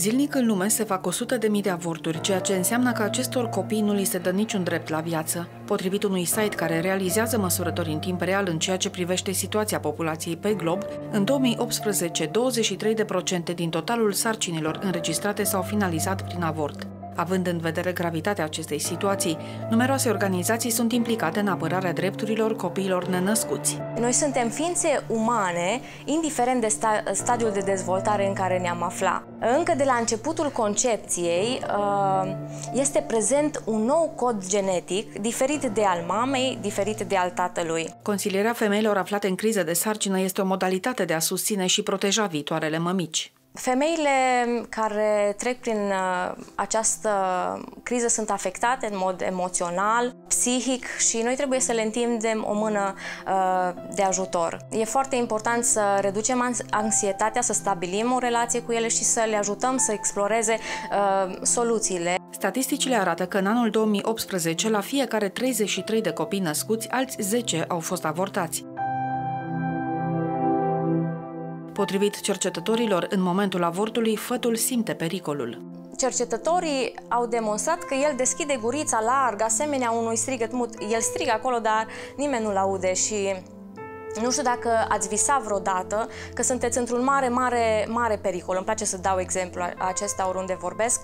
Zilnic în lume se fac 100 de mii de avorturi, ceea ce înseamnă că acestor copii nu li se dă niciun drept la viață. Potrivit unui site care realizează măsurători în timp real în ceea ce privește situația populației pe glob, în 2018, 23% din totalul sarcinilor înregistrate s-au finalizat prin avort. Având în vedere gravitatea acestei situații, numeroase organizații sunt implicate în apărarea drepturilor copiilor nenăscuți. Noi suntem ființe umane, indiferent de sta stadiul de dezvoltare în care ne-am aflat. Încă de la începutul concepției uh, este prezent un nou cod genetic, diferit de al mamei, diferit de al tatălui. Consilierea femeilor aflate în criză de sarcină este o modalitate de a susține și proteja viitoarele mămici. Femeile care trec prin uh, această criză sunt afectate în mod emoțional, psihic și noi trebuie să le întindem o mână uh, de ajutor. E foarte important să reducem anxietatea, să stabilim o relație cu ele și să le ajutăm să exploreze uh, soluțiile. Statisticile arată că în anul 2018, la fiecare 33 de copii născuți, alți 10 au fost avortați. Potrivit cercetătorilor, în momentul avortului, fătul simte pericolul. Cercetătorii au demonstrat că el deschide gurița larg, asemenea unui strigăt mut. El strigă acolo, dar nimeni nu-l aude și nu știu dacă ați visat vreodată că sunteți într-un mare, mare, mare pericol. Îmi place să dau exemplu acesta oriunde vorbesc.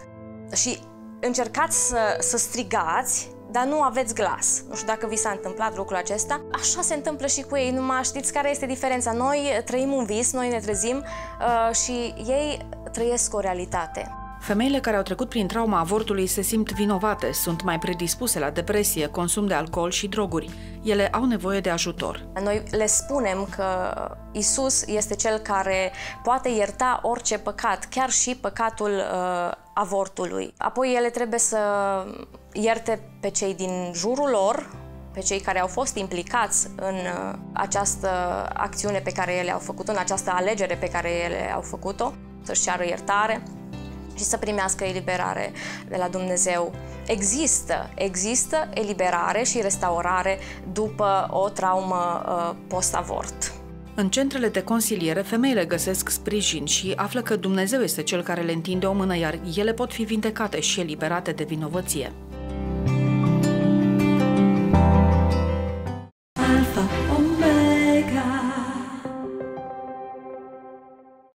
Și încercați să, să strigați dar nu aveți glas. Nu știu dacă vi s-a întâmplat lucrul acesta. Așa se întâmplă și cu ei, numai știți care este diferența. Noi trăim un vis, noi ne trezim uh, și ei trăiesc o realitate. Femeile care au trecut prin trauma avortului se simt vinovate, sunt mai predispuse la depresie, consum de alcool și droguri. Ele au nevoie de ajutor. Noi le spunem că Isus este cel care poate ierta orice păcat, chiar și păcatul uh, avortului. Apoi ele trebuie să ierte pe cei din jurul lor, pe cei care au fost implicați în uh, această acțiune pe care ele au făcut-o, în această alegere pe care ele au făcut-o, să-și ceară iertare și să primească eliberare de la Dumnezeu. Există, există eliberare și restaurare după o traumă uh, post-avort. În centrele de consiliere, femeile găsesc sprijin și află că Dumnezeu este cel care le întinde o mână, iar ele pot fi vindecate și eliberate de vinovăție.